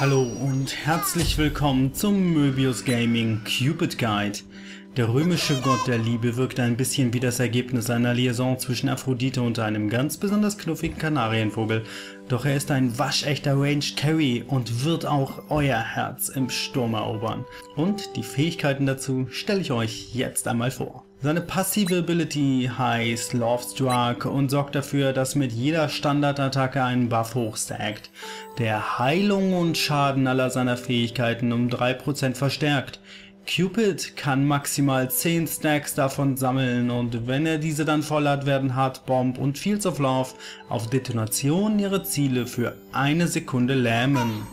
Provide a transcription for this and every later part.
Hallo und herzlich willkommen zum Möbius Gaming Cupid Guide. Der römische Gott der Liebe wirkt ein bisschen wie das Ergebnis einer Liaison zwischen Aphrodite und einem ganz besonders knuffigen Kanarienvogel. Doch er ist ein waschechter Ranged Carry und wird auch euer Herz im Sturm erobern. Und die Fähigkeiten dazu stelle ich euch jetzt einmal vor. Seine passive Ability heißt Love Struck und sorgt dafür, dass mit jeder Standardattacke ein Buff hochstackt, der Heilung und Schaden aller seiner Fähigkeiten um 3% verstärkt. Cupid kann maximal 10 Stacks davon sammeln und wenn er diese dann voll hat, werden Heartbomb und Fields of Love auf Detonation ihre Ziele für eine Sekunde lähmen.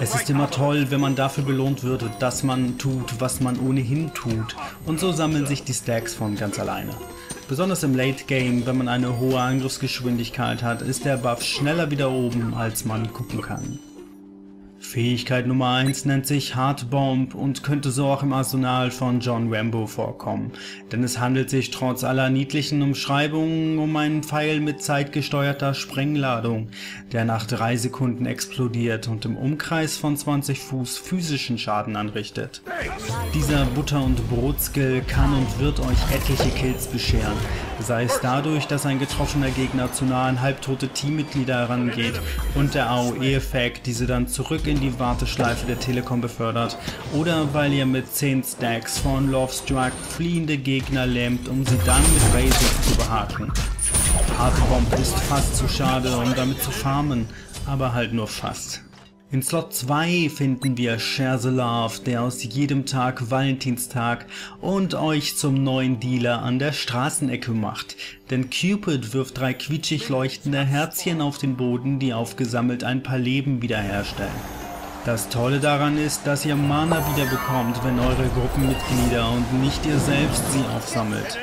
Es ist immer toll, wenn man dafür belohnt wird, dass man tut, was man ohnehin tut und so sammeln sich die Stacks von ganz alleine. Besonders im Late Game, wenn man eine hohe Angriffsgeschwindigkeit hat, ist der Buff schneller wieder oben, als man gucken kann. Fähigkeit Nummer 1 nennt sich Heartbomb und könnte so auch im Arsenal von John Rambo vorkommen, denn es handelt sich trotz aller niedlichen Umschreibungen um einen Pfeil mit zeitgesteuerter Sprengladung, der nach 3 Sekunden explodiert und im Umkreis von 20 Fuß physischen Schaden anrichtet. Dieser Butter- und Brotskill kann und wird euch etliche Kills bescheren, sei es dadurch, dass ein getroffener Gegner zu nah an halbtote Teammitglieder herangeht und der AOE-Effekt diese dann zurück in die Warteschleife der Telekom befördert oder weil ihr mit 10 Stacks von Love Struck fliehende Gegner lähmt, um sie dann mit Razor zu behaken. Hardbomb ist fast zu schade, um damit zu farmen, aber halt nur fast. In Slot 2 finden wir Scherzelov, der aus jedem Tag Valentinstag und euch zum neuen Dealer an der Straßenecke macht. Denn Cupid wirft drei quietschig leuchtende Herzchen auf den Boden, die aufgesammelt ein paar Leben wiederherstellen. Das Tolle daran ist, dass ihr Mana wiederbekommt, wenn eure Gruppenmitglieder und nicht ihr selbst sie aufsammelt.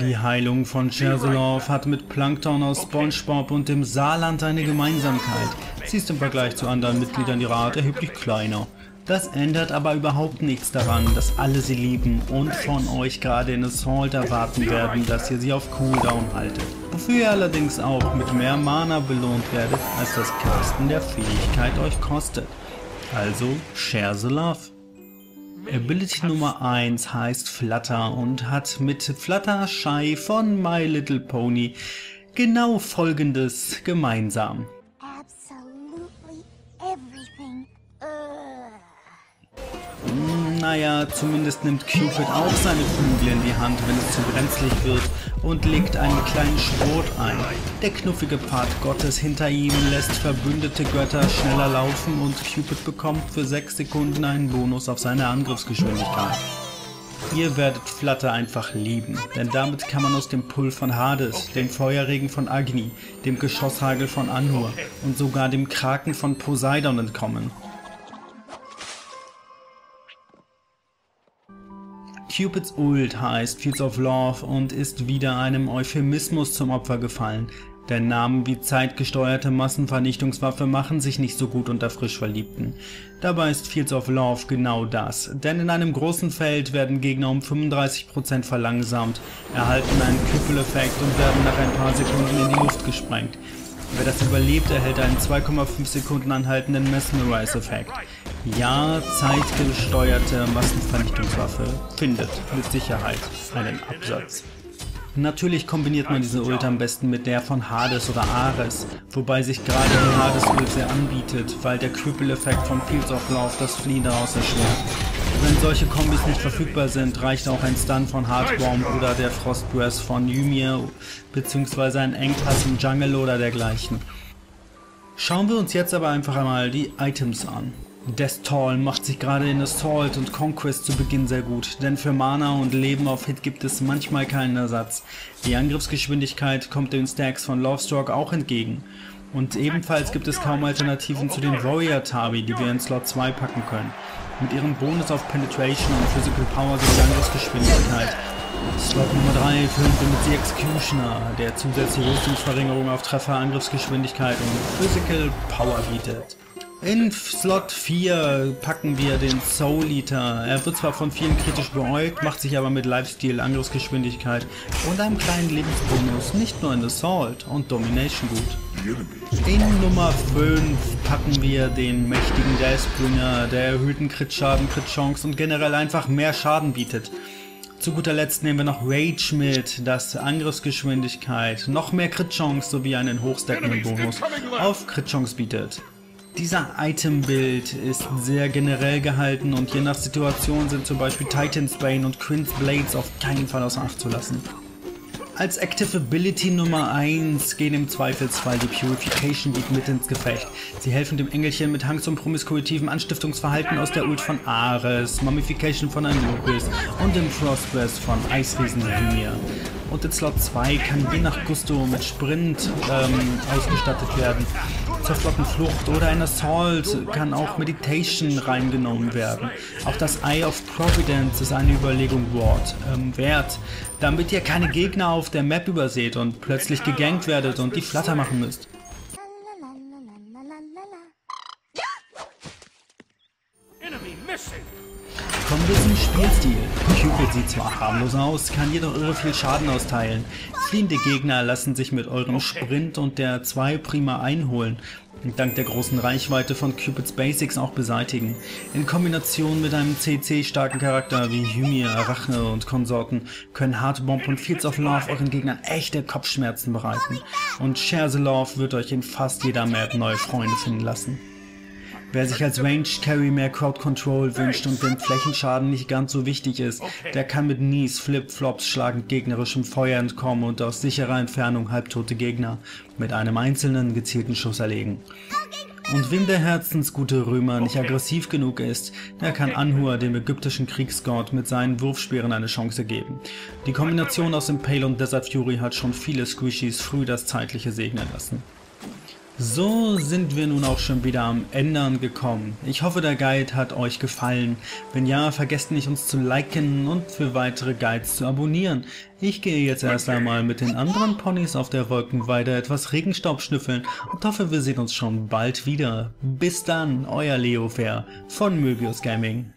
Die Heilung von Cherselov hat mit Plankton aus Spongebob und dem Saarland eine Gemeinsamkeit. Sie ist im Vergleich zu anderen Mitgliedern ihrer Art erheblich kleiner. Das ändert aber überhaupt nichts daran, dass alle sie lieben und von euch gerade in Assault erwarten werden, dass ihr sie auf Cooldown haltet. Wofür ihr allerdings auch mit mehr Mana belohnt werdet, als das Casten der Fähigkeit euch kostet. Also, share the love. Ability Nummer 1 heißt Flutter und hat mit Fluttershy von My Little Pony genau folgendes gemeinsam. Naja, zumindest nimmt Cupid auch seine Flügel in die Hand, wenn es zu brenzlig wird und legt einen kleinen Sport ein. Der knuffige Part Gottes hinter ihm lässt verbündete Götter schneller laufen und Cupid bekommt für 6 Sekunden einen Bonus auf seine Angriffsgeschwindigkeit. Ihr werdet Flutter einfach lieben, denn damit kann man aus dem Pull von Hades, dem Feuerregen von Agni, dem Geschosshagel von Anhur und sogar dem Kraken von Poseidon entkommen. Cupids Ult heißt Fields of Love und ist wieder einem Euphemismus zum Opfer gefallen, denn Namen wie zeitgesteuerte Massenvernichtungswaffe machen sich nicht so gut unter Frischverliebten. Dabei ist Fields of Love genau das, denn in einem großen Feld werden Gegner um 35% verlangsamt, erhalten einen Küppeleffekt und werden nach ein paar Sekunden in die Luft gesprengt. Wer das überlebt, erhält einen 2,5 Sekunden anhaltenden Mesmerize-Effekt. Ja, zeitgesteuerte Massenvernichtungswaffe findet mit Sicherheit einen Absatz. Natürlich kombiniert man diese Ult am besten mit der von Hades oder Ares, wobei sich gerade die Hades Ult sehr anbietet, weil der Krüppel-Effekt von Fields of Love das Fliehen daraus erschwert. Wenn solche Kombis nicht verfügbar sind, reicht auch ein Stun von Heartworm oder der Frostbreath von Ymir bzw. ein Engpass im Jungle oder dergleichen. Schauen wir uns jetzt aber einfach einmal die Items an. Death macht sich gerade in Assault und Conquest zu Beginn sehr gut, denn für Mana und Leben auf Hit gibt es manchmal keinen Ersatz. Die Angriffsgeschwindigkeit kommt den Stacks von Lovestroke auch entgegen. Und ebenfalls gibt es kaum Alternativen zu den Warrior Tabi, die wir in Slot 2 packen können. Mit ihrem Bonus auf Penetration und Physical Power sowie Angriffsgeschwindigkeit. Slot Nummer 3 füllen wir mit The Executioner, der zusätzliche Rüstungsverringerung auf Treffer, Angriffsgeschwindigkeit und Physical Power bietet. In Slot 4 packen wir den Soul Eater. Er wird zwar von vielen kritisch beäugt, macht sich aber mit Lifesteal, Angriffsgeschwindigkeit und einem kleinen Lebensbonus nicht nur in Assault und Domination gut. In Nummer 5 packen wir den mächtigen Deathbringer, der erhöhten Crit-Schaden, Crit-Chance und generell einfach mehr Schaden bietet. Zu guter Letzt nehmen wir noch Rage mit, das Angriffsgeschwindigkeit, noch mehr Crit-Chance sowie einen hochstackenden Bonus auf Crit-Chance bietet. Dieser Item-Bild ist sehr generell gehalten und je nach Situation sind zum Beispiel Titan's Bane und Quint's Blades auf keinen Fall außer Acht zu lassen. Als Active Ability Nummer 1 gehen im Zweifelsfall die Purification Beat mit ins Gefecht. Sie helfen dem Engelchen mit Hang zum promiskuitiven Anstiftungsverhalten aus der Ult von Ares, Mummification von Anubis und dem Frostbreath von Eisriesen Ymir. Und in Slot 2 kann je nach Gusto mit Sprint ähm, ausgestattet werden zur Flottenflucht oder ein Assault kann auch Meditation reingenommen werden. Auch das Eye of Providence ist eine Überlegung wort, ähm, wert, damit ihr keine Gegner auf der Map überseht und plötzlich gegankt werdet und die Flatter machen müsst. Kommen wir zum Spielstil. Cupid sieht zwar harmlos aus, kann jedoch irre viel Schaden austeilen. Fliehende Gegner lassen sich mit eurem Sprint und der 2 prima einholen und dank der großen Reichweite von Cupids Basics auch beseitigen. In Kombination mit einem CC-starken Charakter wie Ymir, Arachne und Konsorten können Heartbomb und Fields of Love euren Gegnern echte Kopfschmerzen bereiten. Und Share the Love wird euch in fast jeder Map neue Freunde finden lassen. Wer sich als Range Carry mehr Crowd Control wünscht und dem Flächenschaden nicht ganz so wichtig ist, der kann mit Knees, Flip-Flops schlagend gegnerischem Feuer entkommen und aus sicherer Entfernung halbtote Gegner mit einem einzelnen gezielten Schuss erlegen. Und wem der herzensgute Römer nicht aggressiv genug ist, der kann Anhur, dem ägyptischen Kriegsgott, mit seinen Wurfspeeren eine Chance geben. Die Kombination aus Impale und Desert Fury hat schon viele Squishies früh das Zeitliche segnen lassen. So sind wir nun auch schon wieder am Ende angekommen. Ich hoffe der Guide hat euch gefallen. Wenn ja, vergesst nicht uns zu liken und für weitere Guides zu abonnieren. Ich gehe jetzt erst einmal mit den anderen Ponys auf der Wolkenweide etwas Regenstaub schnüffeln und hoffe wir sehen uns schon bald wieder. Bis dann, euer Leo Fair von Möbius Gaming.